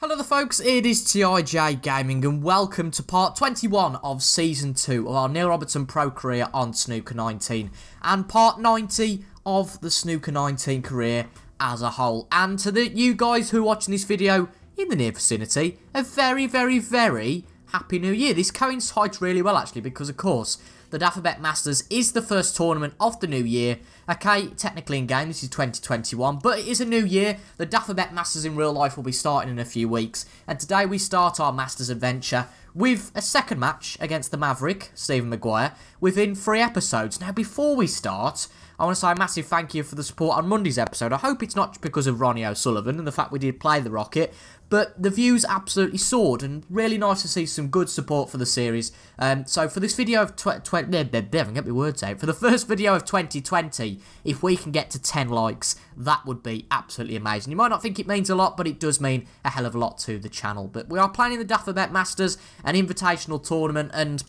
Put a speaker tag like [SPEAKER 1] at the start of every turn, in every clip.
[SPEAKER 1] Hello there folks, it is TIJ Gaming and welcome to part 21 of Season 2 of our Neil Robertson Pro career on Snooker 19 and part 90 of the Snooker 19 career as a whole. And to the you guys who are watching this video in the near vicinity, a very, very, very happy new year. This coincides really well actually because of course the Dafabet Masters is the first tournament of the new year. Okay, technically in game, this is 2021, but it is a new year. The Dafabet Masters in real life will be starting in a few weeks. And today we start our Masters adventure with a second match against the Maverick, Stephen Maguire, within three episodes. Now, before we start, I want to say a massive thank you for the support on Monday's episode. I hope it's not because of Ronnie O'Sullivan and the fact we did play the Rocket, but the views absolutely soared and really nice to see some good support for the series. Um, so for this video of 20, get my words out. For the first video of 2020, if we can get to 10 likes, that would be absolutely amazing. You might not think it means a lot, but it does mean a hell of a lot to the channel. But we are planning the Dafabet Masters, an invitational tournament, and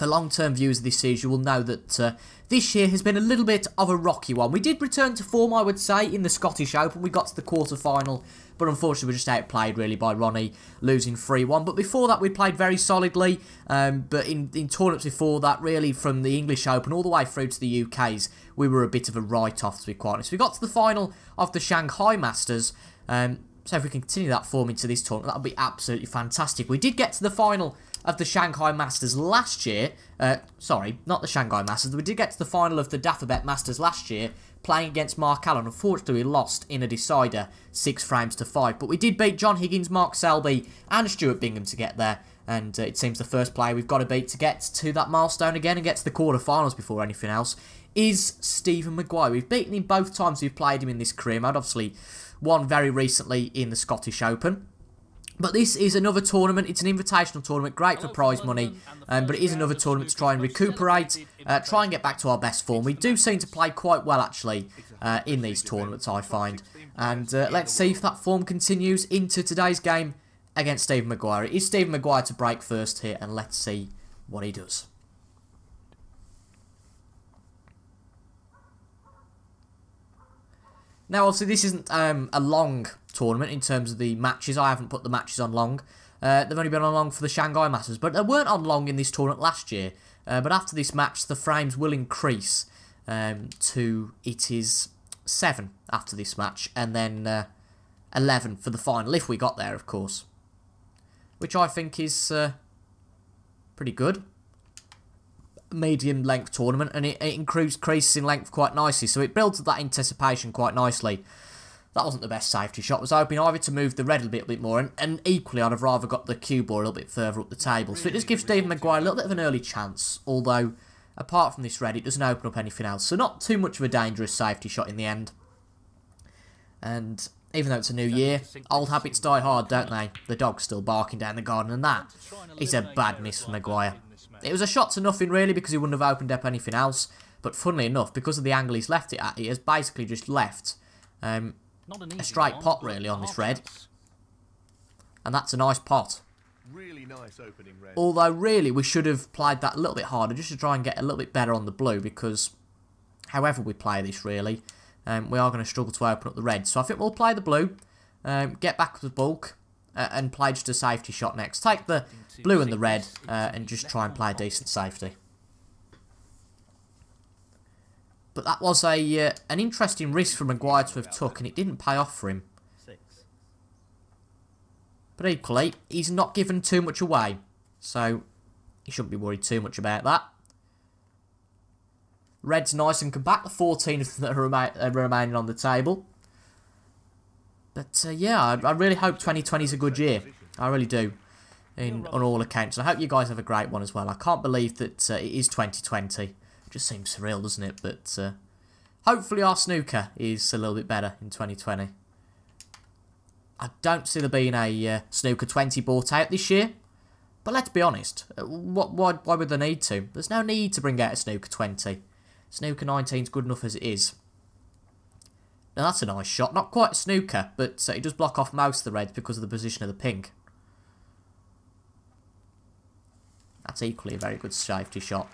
[SPEAKER 1] for long-term viewers of this series, you will know that uh, this year has been a little bit of a rocky one. We did return to form, I would say, in the Scottish Open. We got to the quarter-final, but unfortunately we just outplayed, really, by Ronnie, losing 3-1. But before that, we played very solidly, um, but in, in tournaments before that, really, from the English Open all the way through to the UK's, we were a bit of a write-off, to be quite honest. We got to the final of the Shanghai Masters, um, so if we can continue that form into this tournament, that would be absolutely fantastic. We did get to the final of the Shanghai Masters last year. Uh, sorry, not the Shanghai Masters. We did get to the final of the Dafabet Masters last year, playing against Mark Allen. Unfortunately, we lost in a decider, six frames to five. But we did beat John Higgins, Mark Selby, and Stuart Bingham to get there. And uh, it seems the first player we've got to beat to get to that milestone again and get to the quarterfinals before anything else is Stephen Maguire. We've beaten him both times we've played him in this career mode. Obviously, one very recently in the Scottish Open. But this is another tournament. It's an invitational tournament, great for prize money. Um, but it is another tournament to try and recuperate, uh, try and get back to our best form. We do seem to play quite well, actually, uh, in these tournaments, I find. And uh, let's see if that form continues into today's game against Stephen Maguire. It is Stephen Maguire to break first here, and let's see what he does. Now, obviously, this isn't um, a long tournament in terms of the matches. I haven't put the matches on long. Uh, they've only been on long for the Shanghai Masters, but they weren't on long in this tournament last year. Uh, but after this match, the frames will increase um, to it is seven after this match, and then uh, eleven for the final if we got there, of course. Which I think is uh, pretty good. Medium length tournament, and it, it increases in length quite nicely, so it builds that anticipation quite nicely. That wasn't the best safety shot. I was hoping either to move the red a bit, bit more, and, and equally I'd have rather got the cue ball a little bit further up the table. So it just gives Stephen Maguire a little bit of an early chance, although apart from this red, it doesn't open up anything else. So not too much of a dangerous safety shot in the end. And even though it's a new year, old habits die hard, don't they? The dog's still barking down the garden, and that is a bad miss for Maguire. It was a shot to nothing, really, because he wouldn't have opened up anything else. But funnily enough, because of the angle he's left it at, he has basically just left um, a straight pot really on this red. And that's a nice pot. Really nice opening red. Although really we should have played that a little bit harder just to try and get a little bit better on the blue because however we play this really, um, we are going to struggle to open up the red. So I think we'll play the blue, um, get back with bulk uh, and play just a safety shot next. Take the blue and the red uh, and just try and play a decent safety. But that was a uh, an interesting risk for Maguire to have took, and it didn't pay off for him. But equally, he's not given too much away, so he shouldn't be worried too much about that. Red's nice and compact, the 14 that are, uh, remaining on the table. But uh, yeah, I, I, really hope 2020 is a good year. I really do, in on all accounts. I hope you guys have a great one as well. I can't believe that uh, it is 2020 just seems surreal, doesn't it? But uh, hopefully our snooker is a little bit better in 2020. I don't see there being a uh, snooker 20 bought out this year. But let's be honest, uh, what, why, why would they need to? There's no need to bring out a snooker 20. Snooker 19 is good enough as it is. Now that's a nice shot. Not quite a snooker, but uh, it does block off most of the reds because of the position of the pink. That's equally a very good safety shot.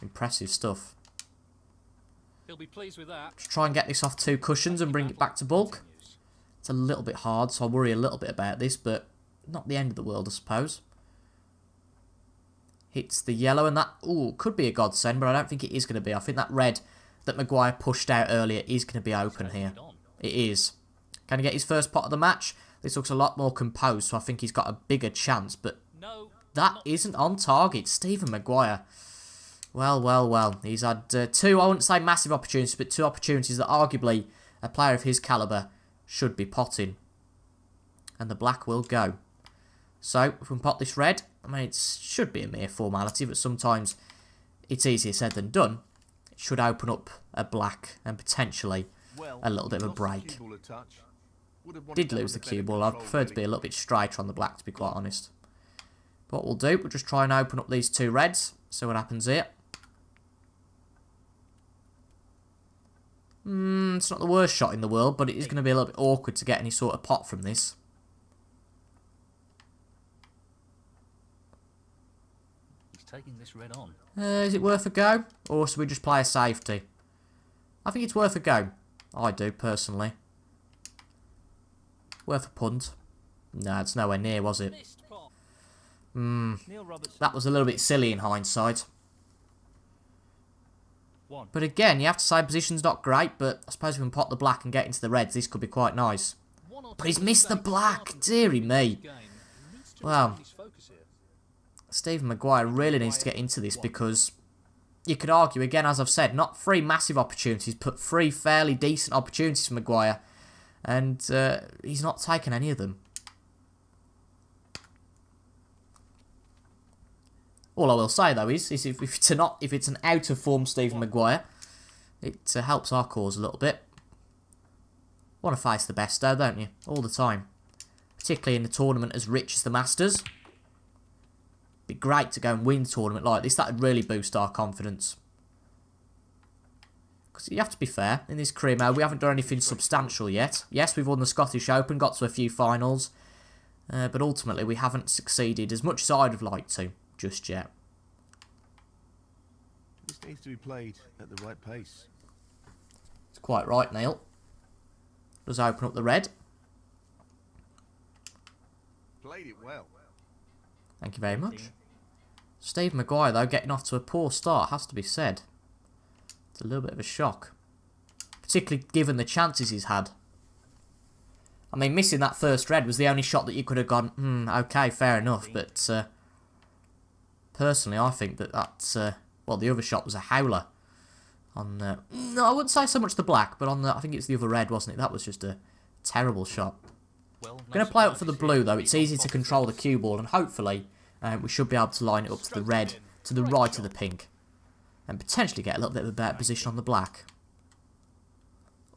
[SPEAKER 1] Impressive stuff. He'll be pleased with that. Just try and get this off two cushions and bring it back to bulk. It's a little bit hard, so I worry a little bit about this, but not the end of the world, I suppose. Hits the yellow, and that, ooh, could be a godsend, but I don't think it is going to be. I think that red that Maguire pushed out earlier is going to be open here. It is. Can he get his first pot of the match? This looks a lot more composed, so I think he's got a bigger chance, but that isn't on target. Stephen Maguire. Well, well, well. He's had uh, two, I wouldn't say massive opportunities, but two opportunities that arguably a player of his calibre should be potting. And the black will go. So, if we pot this red, I mean, it should be a mere formality, but sometimes it's easier said than done. It should open up a black and potentially a little bit of a break. Did lose the cue ball. I'd prefer to be a little bit straighter on the black, to be quite honest. What we'll do, we'll just try and open up these two reds. See what happens here. Mm, it's not the worst shot in the world, but it is going to be a little bit awkward to get any sort of pot from this.
[SPEAKER 2] He's taking this red on.
[SPEAKER 1] Uh, is it worth a go? Or should we just play a safety? I think it's worth a go. I do, personally. Worth a punt. No, it's nowhere near, was it? Hmm. That was a little bit silly in hindsight. But again, you have to say position's not great, but I suppose if we can pot the black and get into the reds. This could be quite nice. But he's missed the black. Deary me. Well, Stephen Maguire really needs to get into this because you could argue, again, as I've said, not three massive opportunities, but three fairly decent opportunities for Maguire. And uh, he's not taken any of them. All I will say though is, is if, if it's not if it's an out of form Stephen Maguire, it uh, helps our cause a little bit. Want to face the best though, don't you? All the time, particularly in a tournament as rich as the Masters. It'd be great to go and win a tournament like this. That would really boost our confidence. Because you have to be fair, in this career mode, we haven't done anything substantial yet. Yes, we've won the Scottish Open, got to a few finals, uh, but ultimately we haven't succeeded as much as I'd have liked to just yet.
[SPEAKER 3] This needs to be played at the right pace.
[SPEAKER 1] It's quite right, Neil. Does open up the red.
[SPEAKER 3] Played it well.
[SPEAKER 1] Thank you very much. Steve Maguire, though, getting off to a poor start, has to be said. It's a little bit of a shock. Particularly given the chances he's had. I mean, missing that first red was the only shot that you could have gone, hmm, okay, fair enough, but uh, Personally, I think that that's, uh, well, the other shot was a howler. On the, no, I wouldn't say so much the black, but on the, I think it's the other red, wasn't it? That was just a terrible shot. Well, I'm going to play up for the blue, though. It's easy to control the cue ball, and hopefully uh, we should be able to line it up to the red, to the right of the pink, and potentially get a little bit of a better position on the black.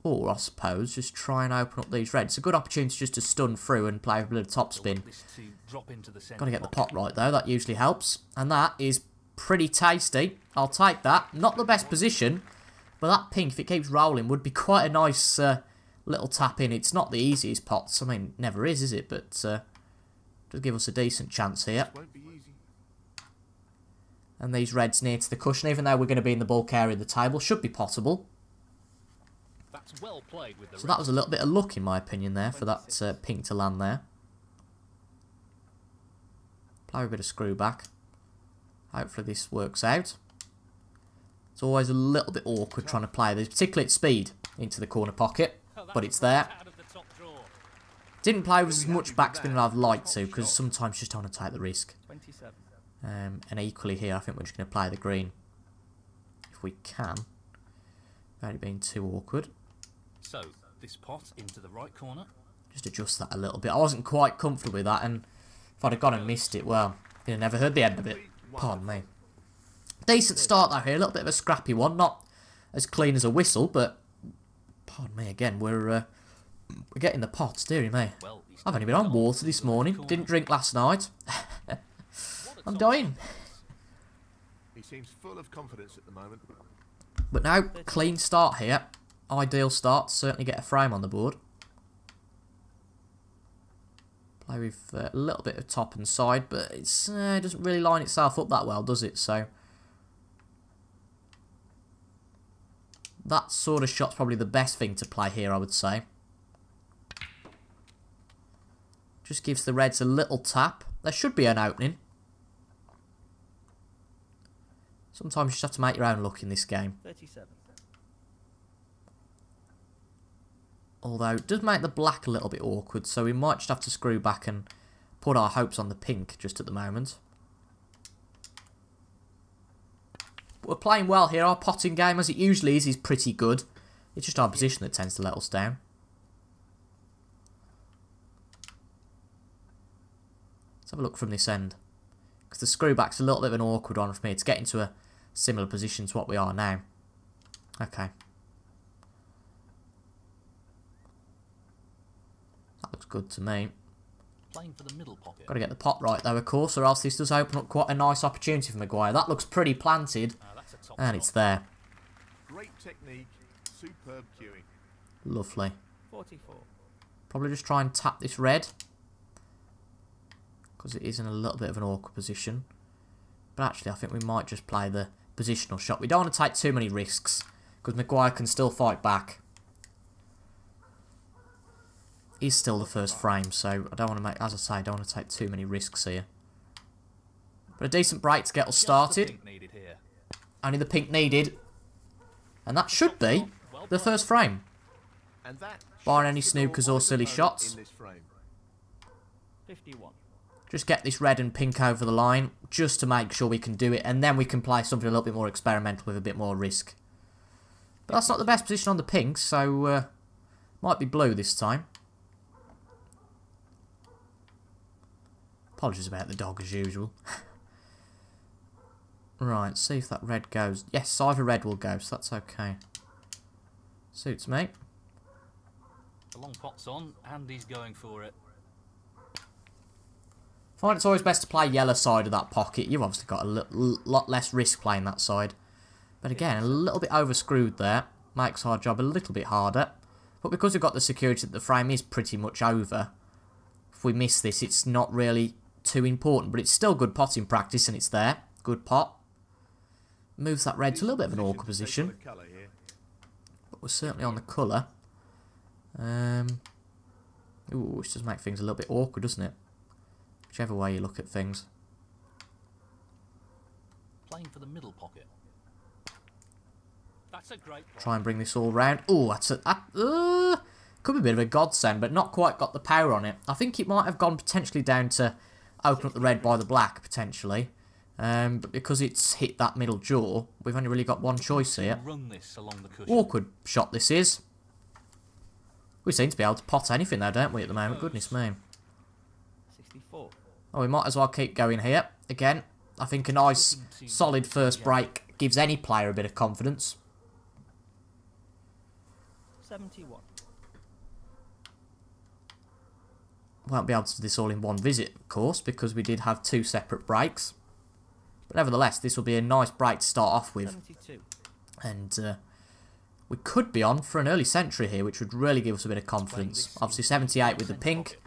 [SPEAKER 1] Or, I suppose, just try and open up these reds. It's a good opportunity just to stun through and play a bit of topspin. Got to get the pot right, though. That usually helps. And that is pretty tasty. I'll take that. Not the best position, but that pink, if it keeps rolling, would be quite a nice uh, little tap in. It's not the easiest pots. I mean, never is, is it? But uh, does give us a decent chance here. And these reds near to the cushion, even though we're going to be in the bulk area of the table, should be possible. Well so that was a little bit of luck, in my opinion, there, for that uh, pink to land there. Play a bit of screw back. Hopefully this works out. It's always a little bit awkward trying to play this, particularly at speed, into the corner pocket. But it's there. Didn't play with as much backspin as I'd like to, because sometimes just don't want to take the risk. Um, and equally here, I think we're just going to play the green. If we can. Without it being too awkward.
[SPEAKER 2] So, this pot into the right corner.
[SPEAKER 1] Just adjust that a little bit. I wasn't quite comfortable with that, and if I'd have gone and missed it, well, you'd have never heard the end of it. Pardon me. Decent start though here, a little bit of a scrappy one, not as clean as a whistle, but pardon me again, we're uh, we're getting the pots, dearie me. I've only been on water this morning, didn't drink last night. I'm dying.
[SPEAKER 3] He seems full of confidence at the moment.
[SPEAKER 1] But now, clean start here ideal start. Certainly get a frame on the board. Play with uh, a little bit of top and side, but it's, uh, it doesn't really line itself up that well, does it? So that sort of shot's probably the best thing to play here, I would say. Just gives the Reds a little tap. There should be an opening. Sometimes you just have to make your own luck in this game.
[SPEAKER 4] 37.
[SPEAKER 1] Although it does make the black a little bit awkward, so we might just have to screw back and put our hopes on the pink just at the moment. We're playing well here. Our potting game, as it usually is, is pretty good. It's just our position that tends to let us down. Let's have a look from this end. Because the screw back's a little bit of an awkward one for me. It's getting to a similar position to what we are now. Okay. That looks good to me.
[SPEAKER 2] Playing for the middle pocket.
[SPEAKER 1] Got to get the pot right though, of course, or else this does open up quite a nice opportunity for Maguire. That looks pretty planted,
[SPEAKER 2] ah, that's a top
[SPEAKER 1] and
[SPEAKER 2] shot.
[SPEAKER 1] it's there.
[SPEAKER 3] Great technique, superb cueing.
[SPEAKER 1] Lovely.
[SPEAKER 4] 44.
[SPEAKER 1] Probably just try and tap this red. Because it is in a little bit of an awkward position. But actually, I think we might just play the positional shot. We don't want to take too many risks. Because Maguire can still fight back. He's still the first frame, so I don't want to make, as I say, I don't want to take too many risks here. But a decent bright to get us started.
[SPEAKER 2] pink needed here.
[SPEAKER 1] Only the pink needed. And that should be the first frame. Barring any snookers or silly shots.
[SPEAKER 3] In this frame.
[SPEAKER 4] 51.
[SPEAKER 1] Just get this red and pink over the line, just to make sure we can do it, and then we can play something a little bit more experimental with a bit more risk. But that's not the best position on the pink, so uh, might be blue this time. Apologies about the dog as usual. right, see if that red goes. Yes, either red will go, so that's okay. Suits me.
[SPEAKER 2] The long pot's on, and he's going for it.
[SPEAKER 1] find it's always best to play yellow side of that pocket. You've obviously got a lot less risk playing that side. But again, a little bit overscrewed there. Makes our job a little bit harder. But because we've got the security that the frame is pretty much over, if we miss this, it's not really too important. But it's still good potting practice, and it's there. Good pot. Moves that red to a little bit of an awkward position.
[SPEAKER 3] for the colour here.
[SPEAKER 1] But we're certainly on the colour. Um, ooh, which does make things a little bit awkward, doesn't it? Whichever way you look at things.
[SPEAKER 2] Playing for the middle pocket. That's a great.
[SPEAKER 1] Try and bring this all round. Oh, that's a... That, uh, could be a bit of a godsend, but not quite got the power on it. I think it might have gone potentially down to open up the red by the black, potentially. Um, but because it's hit that middle jaw, we've only really got one choice here.
[SPEAKER 2] Run this along the.
[SPEAKER 1] Awkward shot this is. We seem to be able to pot anything though, don't we, at the moment? Goodness me.
[SPEAKER 4] 64.
[SPEAKER 1] Oh, we might as well keep going here. Again, I think a nice, solid first break gives any player a bit of confidence.
[SPEAKER 4] 71.
[SPEAKER 1] Won't be able to do this all in one visit, of course, because we did have two separate breaks. But nevertheless, this will be a nice break to start off with.
[SPEAKER 4] 72.
[SPEAKER 1] And uh, we could be on for an early century here, which would really give us a bit of confidence. Obviously, 78 with the pink.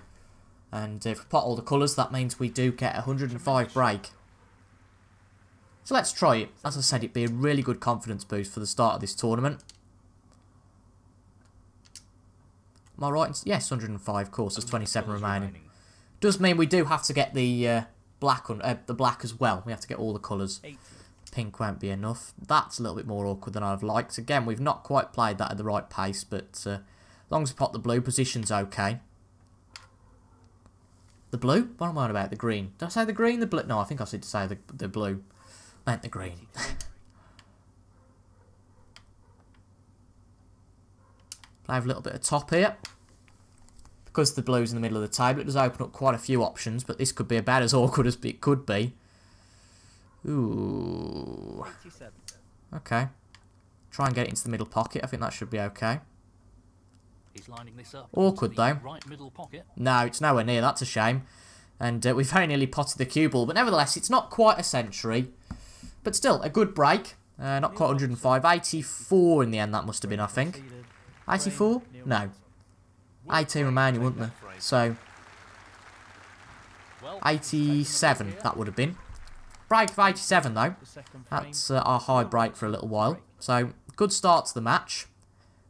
[SPEAKER 1] And if we pot all the colours, that means we do get 105 break. So let's try it. As I said, it'd be a really good confidence boost for the start of this tournament. Am I right? Yes, 105, of course. There's 27
[SPEAKER 2] Colours
[SPEAKER 1] remaining. Does mean we do have to get the uh, black on, uh, the black as well. We have to get all the colours. Pink won't be enough. That's a little bit more awkward than I'd have liked. Again, we've not quite played that at the right pace, but uh, as long as we pop the blue, position's okay. The blue? What am I on about? The green. Did I say the green? The blue? No, I think I said to say the, the blue. Meant the green. Play have a little bit of top here. Because the blue's in the middle of the table, it does open up quite a few options, but this could be about as awkward as it could be. Ooh. Okay. Try and get it into the middle pocket. I think that should be okay.
[SPEAKER 2] He's lining this up.
[SPEAKER 1] Awkward, though.
[SPEAKER 2] Right middle pocket.
[SPEAKER 1] No, it's nowhere near. That's a shame. And uh, we very nearly potted the cue ball. But nevertheless, it's not quite a century. But still, a good break. Uh, not quite 105. 84 in the end, that must have been, I think.
[SPEAKER 4] Conceded.
[SPEAKER 1] 84? No. 18 remaining, wouldn't there? So,
[SPEAKER 2] Well, he's
[SPEAKER 1] 87 that would have been. Break of 87, though. That's uh, our high break for a little while. So, good start to the match.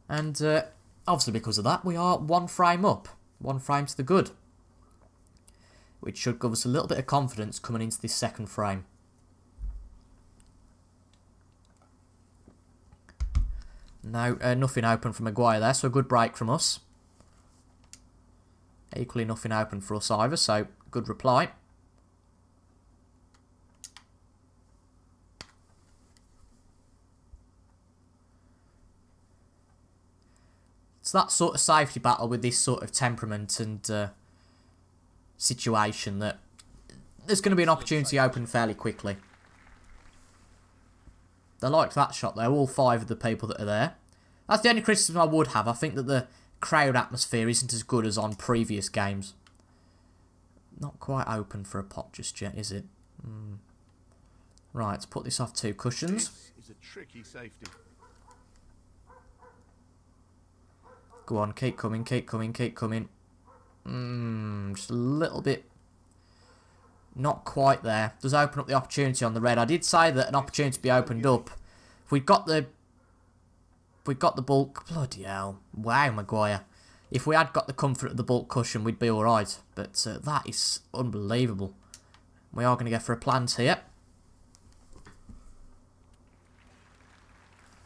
[SPEAKER 1] And uh, obviously because of that, we are one frame up. One frame to the good. which should give us a little bit of confidence coming into this second frame. No, uh, nothing open from Maguire there, so a good break from us. Equally nothing open for us either, so good reply. It's that sort of safety battle with this sort of temperament and uh, situation that there's going to be an opportunity open fairly quickly. They liked that shot though, all five of the people that are there. That's the only criticism I would have. I think that the crowd atmosphere isn't as good as on previous games. Not quite open for a pot just yet, is it? Mm. Right, let's put this off two cushions.
[SPEAKER 3] This is a tricky safety.
[SPEAKER 1] Go on, keep coming, keep coming, keep coming. Mmm, just a little bit. Not quite there. Does open up the opportunity on the red. I did say that an opportunity to be opened up. If we got the... If we got the bulk... Bloody hell. Wow, Maguire. If we had got the comfort of the bulk cushion, we'd be alright. But uh, that is unbelievable. We are going to go for a plant here.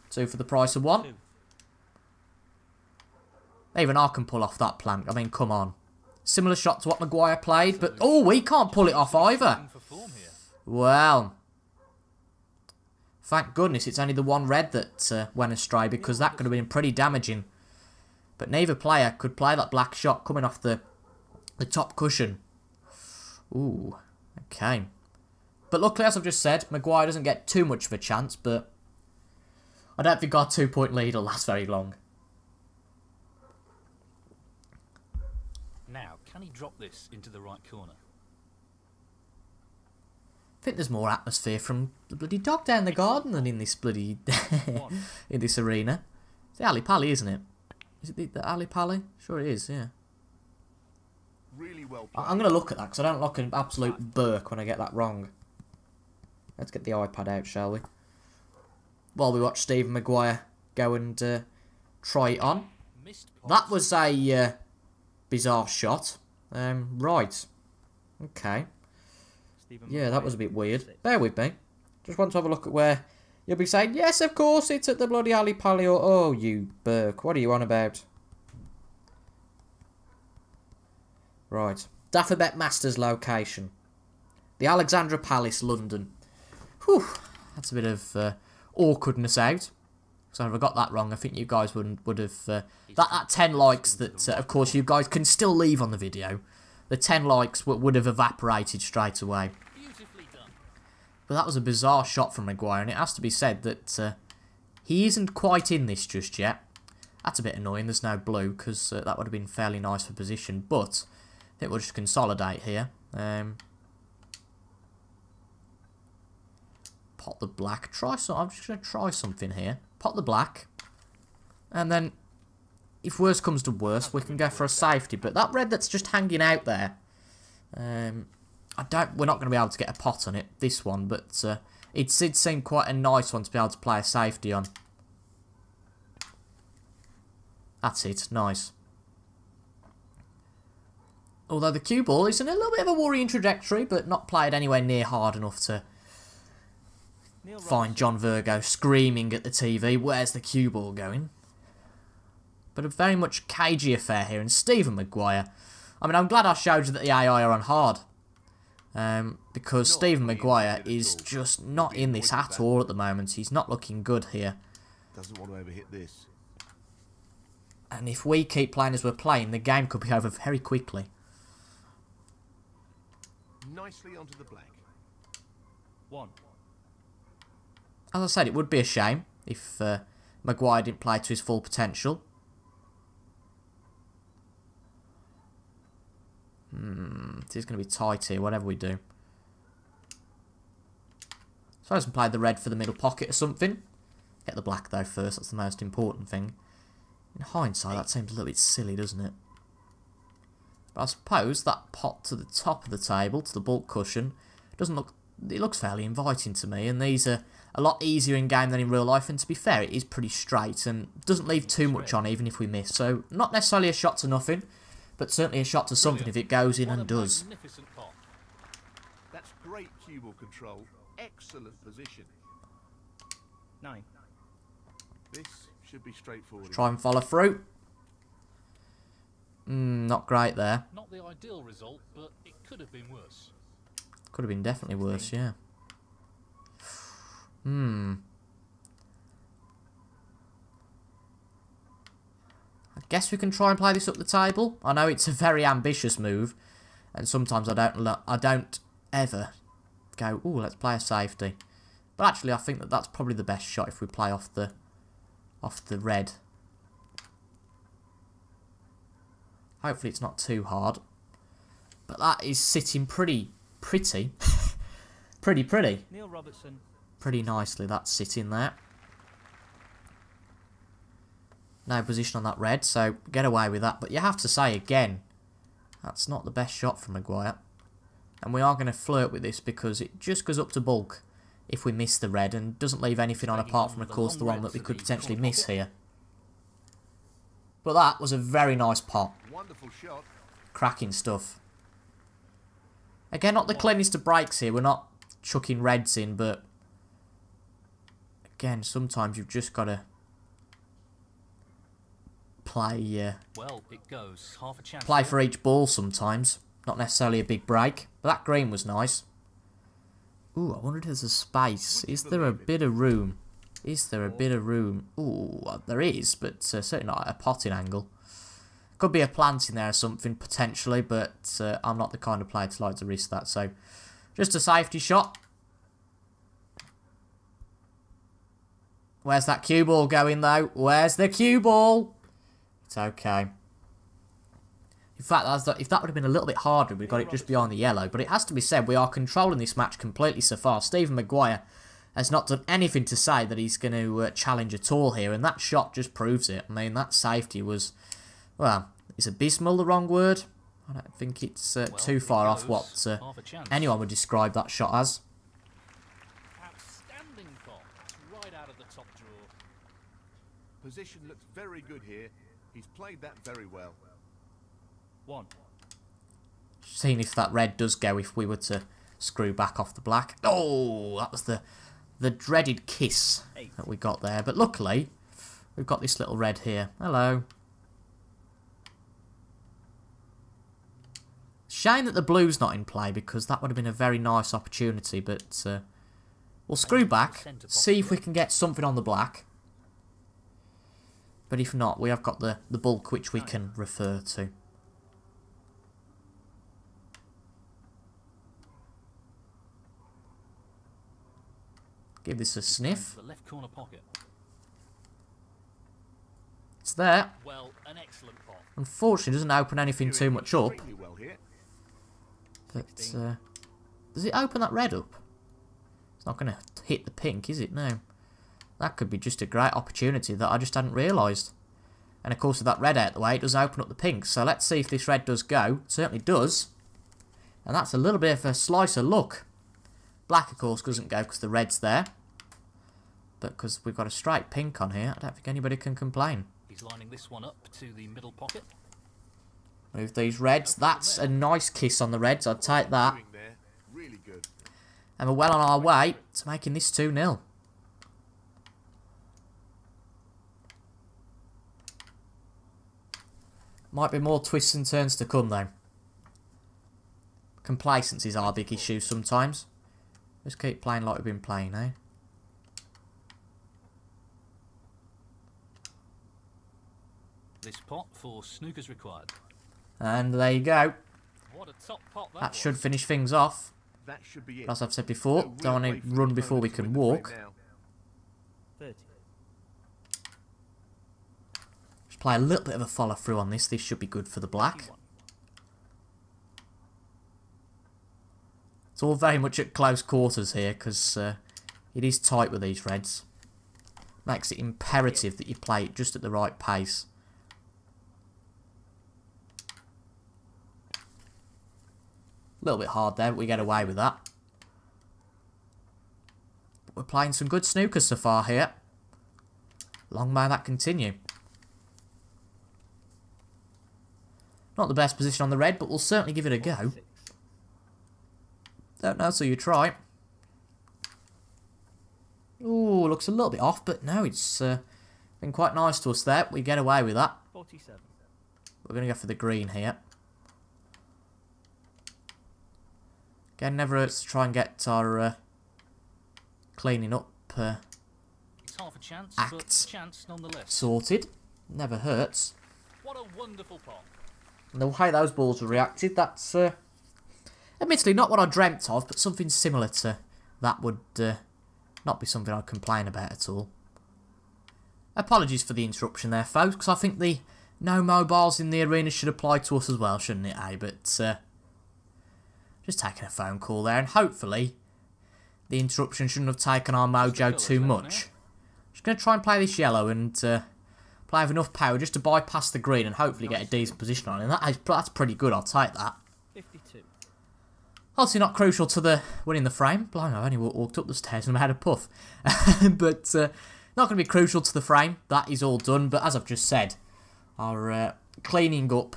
[SPEAKER 1] Two for the price of one. Even I can pull off that plant. I mean, come on. Similar shot to what Maguire played, but... Oh, we can't pull it off either.
[SPEAKER 2] Looking for form here.
[SPEAKER 1] Well. Thank goodness it's only the one red that uh, went astray, because that could have been pretty damaging. But neither player could play that black shot coming off the, the top cushion. Ooh, okay. But luckily, as I've just said, Maguire doesn't get too much of a chance, but... I don't think our two-point lead will last very long.
[SPEAKER 2] Now, can he drop this into the right corner?
[SPEAKER 1] I think there's more atmosphere from the bloody dog down the garden than in this bloody in this arena. It's the Ali Pali, isn't it? Is it the, the Ali Pali? Sure it is, yeah.
[SPEAKER 3] Really well
[SPEAKER 1] I-
[SPEAKER 3] played.
[SPEAKER 1] I'm going to look at that because I don't look an absolute burk when I get that wrong. Let's get the iPad out, shall we? While we watch Stephen Maguire go and uh, try it on. That was a uh, bizarre shot. Um, right. Okay.
[SPEAKER 4] Stephen
[SPEAKER 1] Yeah, that was a bit weird. Bear with me. Just want to have a look at where you'll be saying, yes, of course, it's at the bloody Ali Pali oh, you Burke, what are you on about? Right. Dafabet Masters location. The Alexandra Palace, London. Whew, that's a bit of uh, awkwardness out. So if I got that wrong, I think you guys would would have uh, that that ten likes that uh, of course you guys can still leave on the video. The ten likes would have evaporated straight away. But that was a bizarre shot from Maguire, and it has to be said that uh, he isn't quite in this just yet. That's a bit annoying. There's no blue because uh, that would have been fairly nice for position. But I think we'll just consolidate here. Um, pot the black. Try some. I'm just going to try something here. Pot the black, and then if worse comes to worse, we can go for a safety. But that red that's just hanging out there. Um, I don't. We're not going to be able to get a pot on it. This one, but uh, it did seem quite a nice one to be able to play a safety on. That's it. Nice. Although the cue ball is in a little bit of a worrying trajectory, but not played anywhere near hard enough to find John Virgo screaming at the TV, where's the cue ball going? But a very much cagey affair here, and Stephen Maguire. I mean, I'm glad I showed you that the AI are on hard. Um, because Stephen Maguire is just not in this at all at the moment. He's not looking good here.
[SPEAKER 3] Doesn't want to overhit this.
[SPEAKER 1] And if we keep playing as we're playing, the game could be over very quickly.
[SPEAKER 3] Nicely onto the black.
[SPEAKER 4] One.
[SPEAKER 1] As I said, it would be a shame if uh, Maguire didn't play to his full potential. Hmm, it is going to be tight here, whatever we do. Suppose we can play the red for the middle pocket or something. Get the black though first, that's the most important thing. In hindsight, that seems a little bit silly, doesn't it? But I suppose that pot to the top of the table, to the bulk cushion, doesn't look... It looks fairly inviting to me, and these are a lot easier in game than in real life, and to be fair, it is pretty straight, and doesn't leave too much on even if we miss. So, not necessarily a shot to nothing, but certainly a shot to something if it goes in
[SPEAKER 2] What
[SPEAKER 1] and does.
[SPEAKER 2] magnificent pot.
[SPEAKER 3] Great cue ball control. Excellent position.
[SPEAKER 4] Nine.
[SPEAKER 3] This should be straightforward.
[SPEAKER 1] Try and follow through. Mm, not great there.
[SPEAKER 2] Not the ideal result, but it could have been worse.
[SPEAKER 1] Could have been definitely worse, yeah. Hmm. I guess we can try and play this up the table. I know it's a very ambitious move, and sometimes I don't. I don't ever go. Oh, let's play a safety. But actually, I think that that's probably the best shot if we play off the, off the red. Hopefully, it's not too hard. But that is sitting pretty, pretty, pretty, pretty,
[SPEAKER 4] Neil Robertson.
[SPEAKER 1] Pretty nicely. That's sitting there. No position on that red, so get away with that. But you have to say again, that's not the best shot from Maguire. And we are going to flirt with this because it just goes up to bulk if we miss the red and doesn't leave anything on apart from, of course, the one that we could potentially miss here. But that was a very nice pot.
[SPEAKER 3] Wonderful shot.
[SPEAKER 1] Cracking stuff. Again, not the cleanest of breaks here. We're not chucking reds in, but again, sometimes you've just got to play uh,
[SPEAKER 2] Well, it goes. Half a chance.
[SPEAKER 1] play for each ball sometimes. Not necessarily a big break. But that green was nice. Ooh, I wonder if there's a space. Is there a bit of room? Is there a bit of room? Ooh, uh, there is, but uh, certainly not at a potting angle. Could be a plant in there or something, potentially, but uh, I'm not the kind of player to like to risk that. So, just a safety shot. Where's that cue ball going, though? Where's the cue ball? It's okay. In fact, that's, if that would have been a little bit harder, we'd got it just behind the yellow. But it has to be said, we are controlling this match completely so far. Stephen Maguire has not done anything to say that he's going to uh, challenge at all here, and that shot just proves it. I mean, that safety was, well, is abysmal the wrong word? I don't think it's uh,
[SPEAKER 2] Well,
[SPEAKER 1] too
[SPEAKER 2] it
[SPEAKER 1] far off what uh,
[SPEAKER 2] Half a chance.
[SPEAKER 1] anyone would describe that shot as.
[SPEAKER 2] Outstanding pot. Right out of the top drawer.
[SPEAKER 3] Position looks very good here. He's played that very well.
[SPEAKER 4] One.
[SPEAKER 1] Seeing if that red does go if we were to screw back off the black. Oh, that was the the dreaded kiss
[SPEAKER 4] Eight.
[SPEAKER 1] that we got there. But luckily, we've got this little red here. Hello. Shame that the blue's not in play because that would have been a very nice opportunity. But uh, we'll screw back, see if we can get something on the black. But if not, we have got the, the bulk which we can refer to. Give this a sniff.
[SPEAKER 2] The left corner pocket.
[SPEAKER 1] It's there.
[SPEAKER 2] Well, an excellent pot.
[SPEAKER 1] Unfortunately, doesn't open anything too much up.
[SPEAKER 3] Extremely well here.
[SPEAKER 1] But uh, does it open that red up? It's not going to hit the pink, is it? No. That could be just a great opportunity that I just hadn't realised. And of course, with that red out the way, it does open up the pink. So let's see if this red does go. It certainly does. And that's a little bit of a slicer look. Black, of course, doesn't go because the red's there. But because we've got a straight pink on here, I don't think anybody can complain.
[SPEAKER 2] He's lining this one up to the middle pocket.
[SPEAKER 1] Move these reds. That's a nice kiss on the reds. I'd take that.
[SPEAKER 3] Doing there. Really good.
[SPEAKER 1] And we're well on our way to making this 2 Might be more twists and turns to come, though. Complacency's our big issue sometimes. Just keep playing like we've been playing, eh?
[SPEAKER 2] This pot for snookers required.
[SPEAKER 1] And there you go.
[SPEAKER 2] What a top pot that,
[SPEAKER 1] That should finish things off.
[SPEAKER 3] That should be it.
[SPEAKER 1] As I've said before,
[SPEAKER 3] real
[SPEAKER 1] don't want to run before we can
[SPEAKER 3] win the frame
[SPEAKER 1] walk.
[SPEAKER 3] now.
[SPEAKER 1] Play a little bit of a follow through on this. This should be good for the black. It's all very much at close quarters here because uh, it is tight with these reds. Makes it imperative that you play it just at the right pace. A little bit hard there, but we get away with that. But we're playing some good snooker so far here. Long may that continue. Not the best position on the red, but we'll certainly give it a go. Don't know, so you try. Ooh, looks a little bit off, but no, it's uh, been quite nice to us there. We get away with that.
[SPEAKER 4] 47.
[SPEAKER 1] We're going to go for the green here. Again, never hurts to try and get our uh, cleaning up uh,
[SPEAKER 2] It's half a chance, but chance nonetheless.
[SPEAKER 1] sorted. Never hurts.
[SPEAKER 2] What a wonderful pot.
[SPEAKER 1] And the way those balls were reacted, that's uh, admittedly not what I dreamt of, but something similar to that would uh, not be something I'd complain about at all. Apologies for the interruption there, folks, because I think the no mobiles in the arena should apply to us as well, shouldn't it, eh? But uh, just taking a phone call there, and hopefully the interruption shouldn't have taken our mojo too much. Just going to try and play this yellow and uh, play with enough power just to bypass the green and hopefully get a decent position on it. That is, that's pretty good, I'll take that.
[SPEAKER 4] 52.
[SPEAKER 1] Obviously not crucial to the winning the frame. Blimey, I've only walked up the stairs and I had a puff. but uh, not going to be crucial to the frame. That is all done. But as I've just said, our uh, cleaning up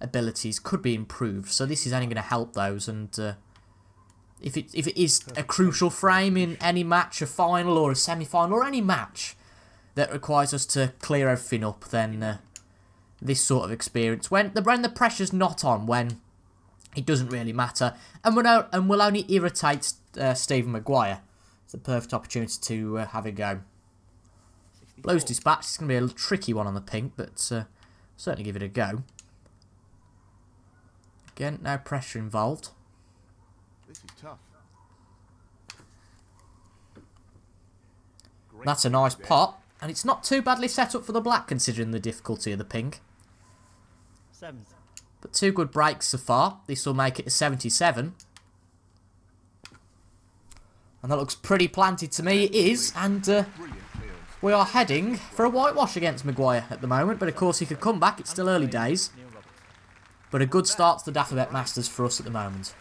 [SPEAKER 1] abilities could be improved. So this is only going to help those. And uh, if it if it is a crucial frame in any match, a final or a semi-final or any match that requires us to clear everything up, then uh, this sort of experience when the when the pressure's not on, when it doesn't really matter, and will o- and will only irritate uh, Stephen Maguire. It's a perfect opportunity to uh, have a go.
[SPEAKER 4] 64.
[SPEAKER 1] Blues dispatch. It's going to be a little tricky one on the pink, but uh, certainly give it a go. Again, no pressure involved.
[SPEAKER 3] This is tough.
[SPEAKER 1] That's a nice pot, and it's not too badly set up for the black considering the difficulty of the pink.
[SPEAKER 4] 70.
[SPEAKER 1] But two good breaks so far. This will make it a 77. And that looks pretty planted to me. It is, and uh, we are heading for a whitewash against Maguire at the moment. But of course, he could come back. It's still early days. But a good start to the Dafabet Masters for us at the moment.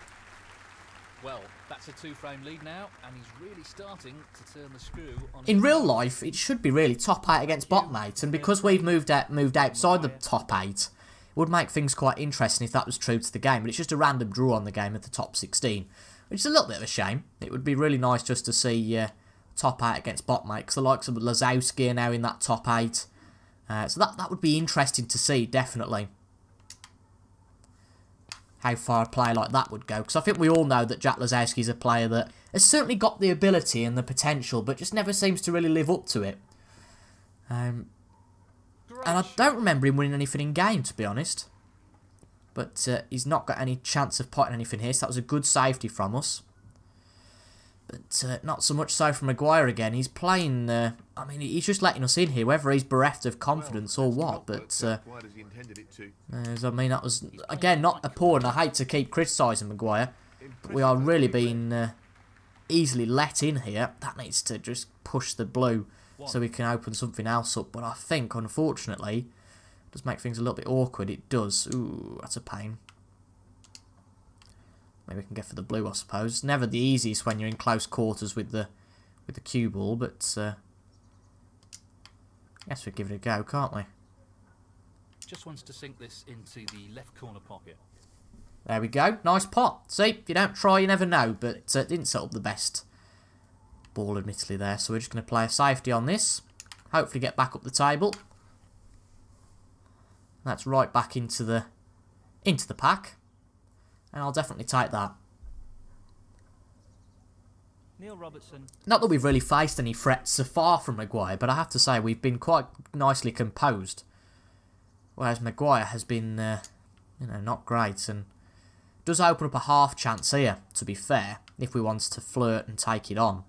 [SPEAKER 2] Well, that's a two-frame lead now, and he's really starting to turn the screw on.
[SPEAKER 1] In real life, it should be really top eight against botmate, and because we've moved out, moved outside the top eight, it would make things quite interesting if that was true to the game. But it's just a random draw on the game at the top 16, which is a little bit of a shame. It would be really nice just to see uh, top eight against botmate, because the likes of Lisowski are now in that top eight. Uh, so that that would be interesting to see, definitely. How far a player like that would go, because I think we all know that Jack Lisowski is a player that has certainly got the ability and the potential, but just never seems to really live up to it. Um, and I don't remember him winning anything in game, to be honest. But uh, he's not got any chance of potting anything here, so that was a good safety from us. But uh, not so much so from Maguire again. He's playing. Uh, I mean, he's just letting us in here, whether he's bereft of confidence or what. But uh, I mean, that was again not a poor, and I hate to keep criticising Maguire. But we are really being uh, easily let in here. That needs to just push the blue so we can open something else up. But I think, unfortunately, does make things a little bit awkward. It does. Ooh, that's a pain. Maybe we can go for the blue, I suppose. It's Never the easiest when you're in close quarters with the with the cue ball, but uh, I guess we give it a go, can't we?
[SPEAKER 2] Just wants to sink this into the left corner pocket.
[SPEAKER 1] There we go. Nice pot. See, if you don't try, you never know. But uh, it didn't set up the best ball, admittedly, there. So we're just going to play a safety on this. Hopefully get back up the table. That's right back into the into the pack. And I'll definitely take that.
[SPEAKER 4] Neil Robertson.
[SPEAKER 1] Not that we've really faced any threats so far from Maguire, but I have to say we've been quite nicely composed. Whereas Maguire has been, uh, you know, not great and does open up a half chance here, to be fair, if we want to flirt and take it on.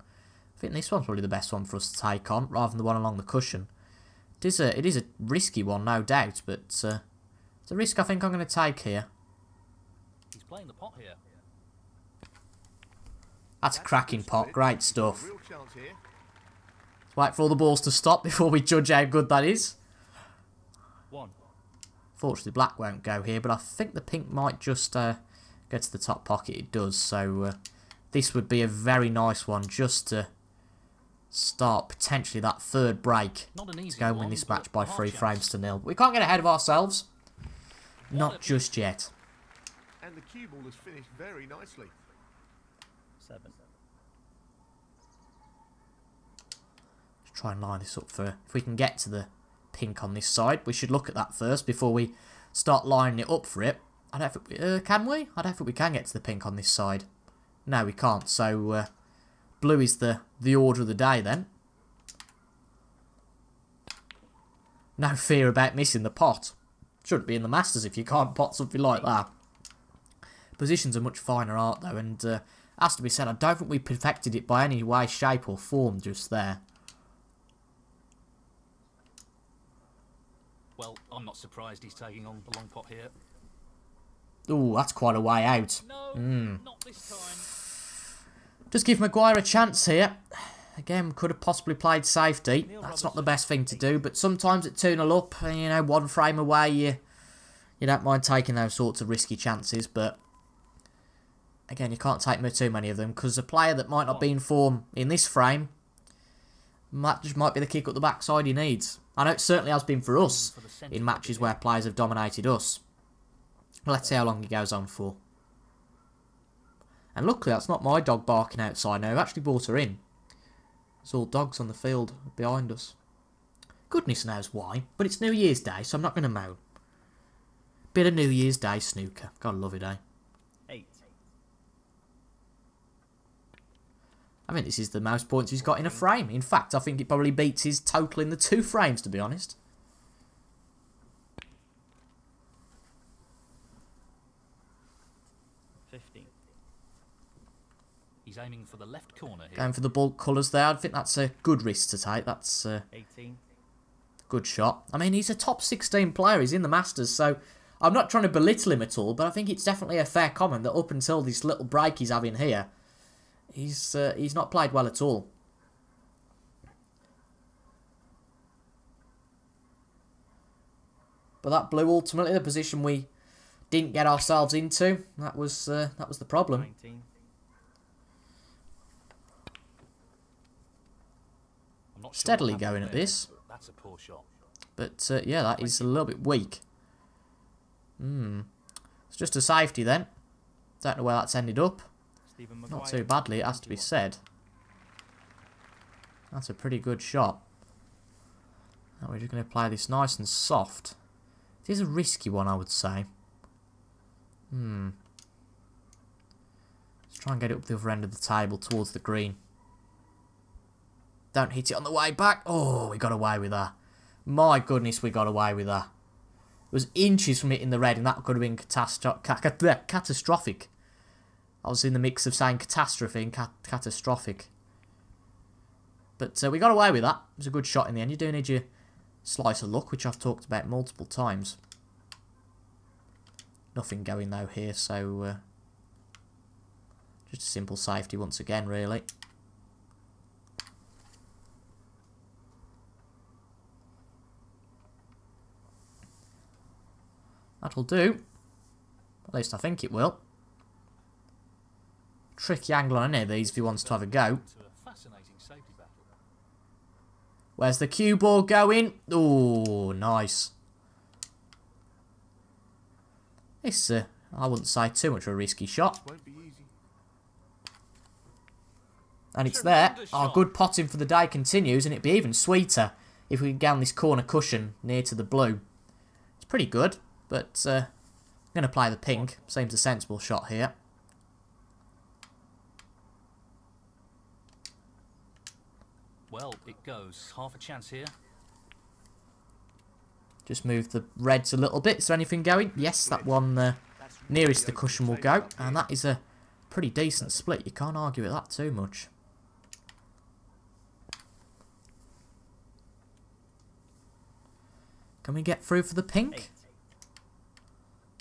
[SPEAKER 1] I think this one's probably the best one for us to take on, rather than the one along the cushion. It is a, it is a risky one, no doubt, but uh, it's a risk I think I'm going to take here.
[SPEAKER 2] He's playing the pot here.
[SPEAKER 1] That's a cracking pot, great stuff.
[SPEAKER 3] Real chance here.
[SPEAKER 1] Wait for all the balls to stop before we judge how good that is.
[SPEAKER 4] 1.
[SPEAKER 1] Fortunately, black won't go here, but I think the pink might just uh, go to the top pocket. It does, so uh, this would be a very nice one just to start potentially that third break
[SPEAKER 2] Not an easy
[SPEAKER 1] to go and
[SPEAKER 2] one,
[SPEAKER 1] win this match by
[SPEAKER 2] a hard
[SPEAKER 1] three
[SPEAKER 2] chance.
[SPEAKER 1] frames to nil. We can't get ahead of ourselves. Not just yet.
[SPEAKER 3] And the cue ball has finished very nicely.
[SPEAKER 4] Seven.
[SPEAKER 1] Let's try and line this up for if we can get to the pink on this side. We should look at that first before we start lining it up for it. I don't think we, uh, can we? I don't think we can get to the pink on this side. No, we can't. So uh, blue is the the order of the day then. No fear about missing the pot. Shouldn't be in the Masters if you can't pot something like that. Positions are much finer art though, and uh, has to be said, I don't think we perfected it by any way, shape or form just there.
[SPEAKER 2] Well, I'm not surprised he's taking on the long pot here.
[SPEAKER 1] Oh, that's quite a way out.
[SPEAKER 2] No, not this time.
[SPEAKER 1] Just give Maguire a chance here. Again, could have possibly played safety.
[SPEAKER 4] Neil
[SPEAKER 1] That's not the best thing to do, but sometimes at 2 0 up, and, you know, one frame away, you, you don't mind taking those sorts of risky chances, but again, you can't take too many of them because a player that might not be in form in this frame might, just might be the kick up the backside he needs. I know it certainly has been for us
[SPEAKER 2] For the centre
[SPEAKER 1] in matches where players have dominated us. Let's see how long he goes on for. And luckily, that's not my dog barking outside now. I've actually brought her in. It's all dogs on the field behind us. Goodness knows why, but it's New Year's Day, so I'm not going to moan. Bit of New Year's Day snooker. Gotta love it, eh?
[SPEAKER 4] Eight.
[SPEAKER 1] I think this is the most points he's got in a frame. In fact, I think it probably beats his total in the two frames, to be honest.
[SPEAKER 4] Fifteen.
[SPEAKER 2] He's aiming for the left corner here.
[SPEAKER 1] Going for the baulk colours there. I think that's a good risk to take. That's uh,
[SPEAKER 4] Eighteen.
[SPEAKER 1] good shot. I mean, he's a top 16 player. He's in the Masters, so I'm not trying to belittle him at all, but I think it's definitely a fair comment that up until this little break he's having here, he's uh, he's not played well at all. But that blue ultimately the position we didn't get ourselves into. That was uh, that was the problem.
[SPEAKER 4] Nineteen.
[SPEAKER 2] I'm not sure
[SPEAKER 1] Steadily
[SPEAKER 2] what happened
[SPEAKER 1] going at this.
[SPEAKER 2] but That's a poor shot.
[SPEAKER 1] But uh, yeah, that is a little bit weak. Hmm. It's just a safety then. Don't know where that's ended up. Not too badly, it has to be said. That's a pretty good shot. Now we're just going to play this nice and soft. It is a risky one, I would say. Hmm. Let's try and get it up the other end of the table towards the green. Don't hit it on the way back. Oh, we got away with that. My goodness, we got away with that. It was inches from hitting the red, and that could have been catastro- ca- ca- catastrophic. I was in the mix of saying catastrophe and cat- catastrophic. But uh, we got away with that. It was a good shot in the end. You do need your slice of luck, which I've talked about multiple times. Nothing going though here, so uh, just a simple safety once again, really. That'll do. At least I think it will. Tricky angle on any of these if he wants to have a go.
[SPEAKER 2] It's.
[SPEAKER 1] Where's the cue ball going? Oh, nice. This, uh, I wouldn't say too much of a risky shot. And it's there. Our good potting for the day continues, and it'd be even sweeter if we can get on this corner cushion near to the blue. It's pretty good, but uh, I'm going to play the pink. Seems a sensible shot here.
[SPEAKER 2] Well, it goes. Half a chance here.
[SPEAKER 1] Just move the reds a little bit. Is there anything going? Yes, that one uh, nearest the cushion will go. And that is a pretty decent split. You can't argue with that too much. Can we get through for the pink?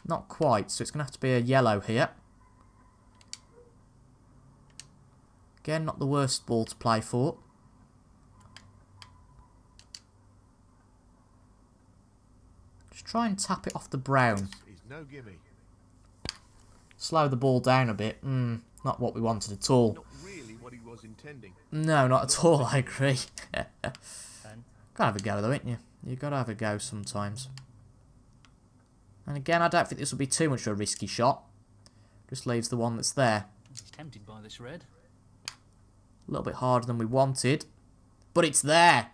[SPEAKER 1] Not quite, so it's going to have to be a yellow here. Again, not the worst ball to play for. Try and tap it off the brown.
[SPEAKER 3] No gimme.
[SPEAKER 1] Slow the ball down a bit. Mm, not what we wanted at all.
[SPEAKER 3] Not really what he was intending.
[SPEAKER 1] No, not at all, I agree.
[SPEAKER 4] Ten.
[SPEAKER 1] Gotta have a go though, ain't you? You gotta have a go sometimes. And again, I don't think this will be too much of a risky shot. Just leaves the one that's there.
[SPEAKER 2] He's tempted by this red.
[SPEAKER 1] A little bit harder than we wanted. But it's there.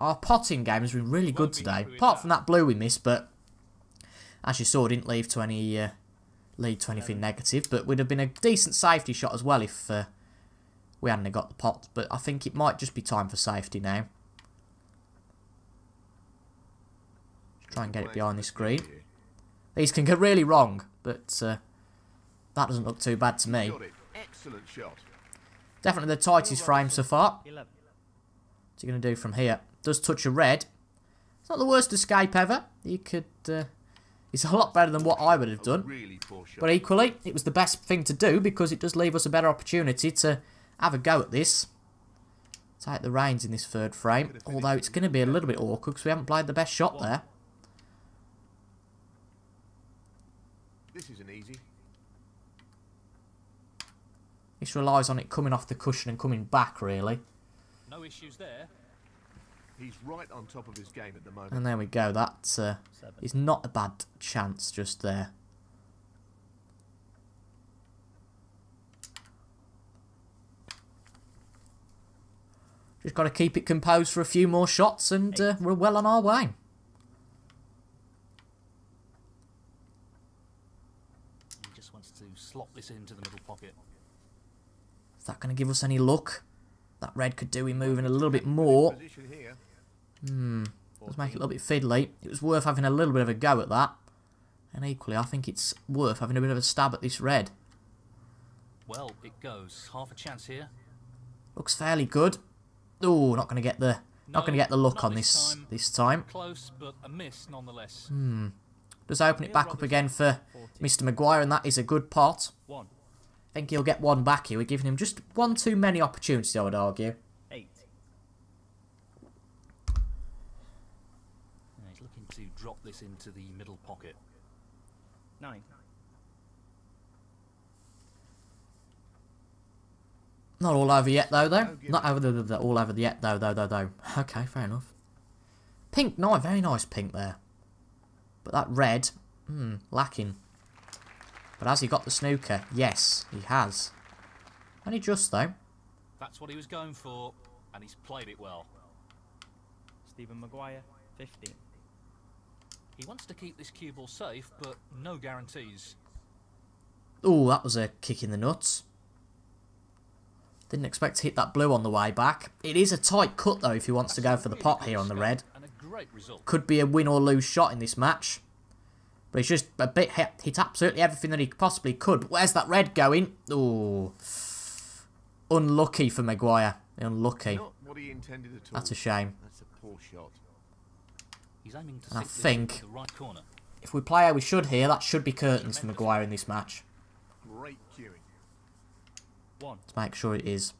[SPEAKER 1] Our potting game has been really good today. Apart
[SPEAKER 2] that.
[SPEAKER 1] from that blue we missed, but as you saw, didn't leave to any uh, lead to anything negative. But would have been a decent safety shot as well if uh, we hadn't have got the pot. But I think it might just be time for safety now. Try and get it behind this
[SPEAKER 3] the
[SPEAKER 1] green. These can go really wrong, but uh, that doesn't look too bad to me.
[SPEAKER 3] Excellent shot.
[SPEAKER 1] Definitely the tightest frame so far.
[SPEAKER 4] 11.
[SPEAKER 1] What's he going to do from here? Does touch a red. It's not the worst escape ever. You could... Uh, it's a lot better than what I would have done.
[SPEAKER 3] really.
[SPEAKER 1] But equally, it was the best thing to do because it does leave us a better opportunity to have a go at this. Take the reins in this third frame. Although it's going to be a little bit awkward because we haven't played the best shot there.
[SPEAKER 3] This isn't easy.
[SPEAKER 1] This relies on it coming off the cushion and coming back, really.
[SPEAKER 2] No issues there.
[SPEAKER 3] He's right on top of his game at the moment.
[SPEAKER 1] And there we go. That uh,
[SPEAKER 4] 7.
[SPEAKER 1] is not a bad chance just there. Just got to keep it composed for a few more shots and uh, we're well on our way.
[SPEAKER 2] He just wants to slot this into the middle pocket.
[SPEAKER 1] Is that going to give us any luck? That red could do with moving a little bit more.
[SPEAKER 3] Here.
[SPEAKER 1] Let's make it a little bit fiddly. It was worth having a little bit of a go at that. And equally, I think it's worth having a bit of a stab at this red.
[SPEAKER 2] Well, it goes. Half a chance here.
[SPEAKER 1] Looks fairly good. Oh, not going to get the not going to get the look
[SPEAKER 2] not
[SPEAKER 1] on
[SPEAKER 2] this
[SPEAKER 1] this
[SPEAKER 2] time.
[SPEAKER 1] this time.
[SPEAKER 2] Close, but a miss nonetheless. Hmm.
[SPEAKER 1] Does open it back up again for Mr. Maguire, and that is a good pot.
[SPEAKER 4] 1.
[SPEAKER 1] I think he'll get one back here. We're giving him just one too many opportunities, I would argue.
[SPEAKER 4] 8.
[SPEAKER 2] And he's looking to drop this into the middle pocket.
[SPEAKER 4] 9.
[SPEAKER 1] Not all over yet, though, though. Not over the, the, the all over yet, though, though, though, though. Okay, fair enough. Pink, no, very nice pink there. But that red, hmm, lacking. But has he got the snooker? Yes, he has. Only just, though.
[SPEAKER 2] That's what he was going for, and he's played it well.
[SPEAKER 4] Stephen Maguire. 15.
[SPEAKER 2] He wants to keep this cue ball safe, but no guarantees.
[SPEAKER 1] Oh, that was a kick in the nuts. Didn't expect to hit that blue on the way back. It is a tight cut, though, if he wants to go for the pot
[SPEAKER 2] good
[SPEAKER 1] here on the red.
[SPEAKER 2] And a great result.
[SPEAKER 1] Could be a win or lose shot in this match. But he's just a bit hit, hit absolutely everything that he possibly could. But where's that red going? Oh, Unlucky for Maguire. Unlucky.
[SPEAKER 3] Not what he intended at all.
[SPEAKER 1] That's a shame.
[SPEAKER 3] That's a poor shot.
[SPEAKER 2] He's aiming to
[SPEAKER 1] And I think-
[SPEAKER 2] the right corner.
[SPEAKER 1] If we play how we should here, that should be curtains for Maguire in this match.
[SPEAKER 3] Great cueing.
[SPEAKER 4] 1.
[SPEAKER 1] Let's make sure it is.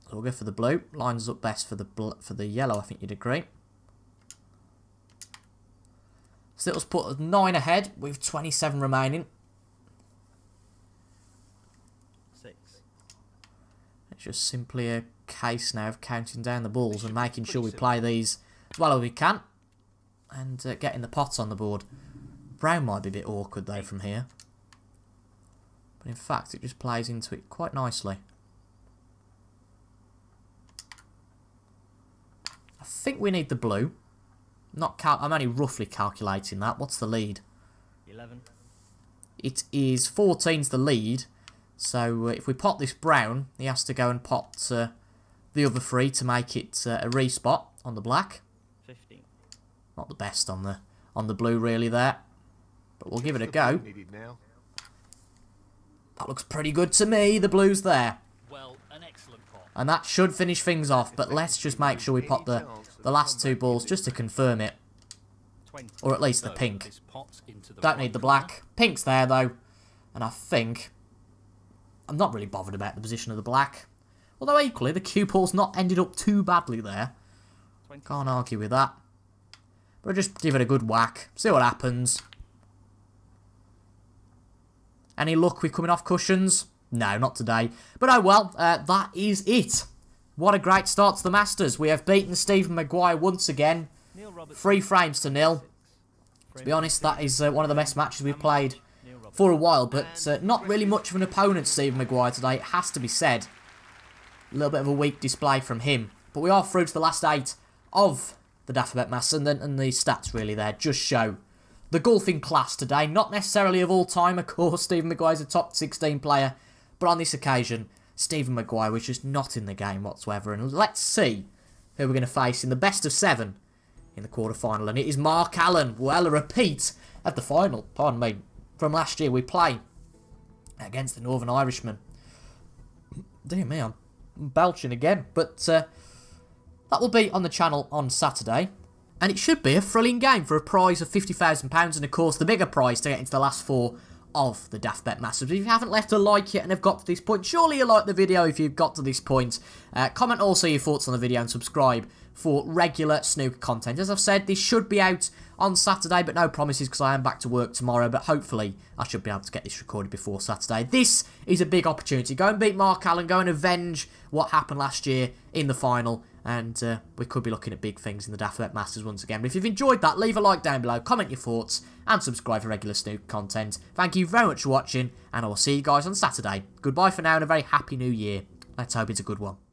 [SPEAKER 1] So we'll go for the blue. Lines up best for the bl for the yellow, I think you'd agree. Still put us put 9 ahead with 27 remaining.
[SPEAKER 4] 6.
[SPEAKER 1] It's just simply a case now of counting down the balls and making sure we play these as well as we can. And uh, getting the pots on the board. Brown might be a bit awkward though from here. But in fact it just plays into it quite nicely. I think we need the blue. Not cal I'm only roughly calculating that. What's the lead?
[SPEAKER 4] 11.
[SPEAKER 1] It is 14's the lead. So uh, if we pot this brown, he has to go and pot uh, the other three to make it uh, a respot on the black.
[SPEAKER 4] 15.
[SPEAKER 1] Not the best on the on the blue really there. But we'll give it a go.
[SPEAKER 3] Needed now.
[SPEAKER 1] That looks pretty good to me, the blue's there.
[SPEAKER 2] Well, an excellent pot.
[SPEAKER 1] And that should finish things off, but let's just make sure we pot the, the last two balls just to confirm it. Or at least the pink.
[SPEAKER 2] this pot's into the
[SPEAKER 1] Don't need the black. Pink's there though. And I think... I'm not really bothered about the position of the black. Although equally, the cue ball's not ended up too badly there.
[SPEAKER 4] 20.
[SPEAKER 1] Can't argue with that. But just give it a good whack. See what happens. Any luck with coming off cushions? No, not today. But oh well, uh, that is it. What a great start to the Masters. We have beaten Stephen Maguire once again.
[SPEAKER 4] Neil
[SPEAKER 1] Three frames to nil. To be honest, that is uh, one of the best matches we've played for a while, but uh, not really much of an opponent, Stephen Maguire, today, it has to be said. A little bit of a weak display from him. But we are through to the last eight of the Dafabet Mass, and, then, and the stats really there just show the golfing class today. Not necessarily of all time, of course, Stephen Maguire's a top 16 player, but on this occasion, Stephen Maguire was just not in the game whatsoever. And let's see who we're going to face in the best of seven in the quarter-final. And it is Mark Allen. Well, a repeat of the final, pardon me, from last year. We play against the Northern Irishman. Dear me, I'm belching again. But uh, that will be on the channel on Saturday. And it should be a thrilling game for a prize of £50,000 and of course the bigger prize to get into the last four of the Dafabet Masters. If you haven't left a like yet and have got to this point, surely you like the video if you've got to this point. Uh, comment also your thoughts on the video and subscribe for regular snooker content. As I've said, this should be out on Saturday, but no promises because I am back to work tomorrow. But hopefully, I should be able to get this recorded before Saturday. This is a big opportunity. Go and beat Mark Allen. Go and avenge what happened last year in the final. And uh, we could be looking at big things in the Daft Masters once again. But if you've enjoyed that, leave a like down below, comment your thoughts, and subscribe for regular snooker content. Thank you very much for watching, and I will see you guys on Saturday. Goodbye for now, and a very happy new year. Let's hope it's a good one.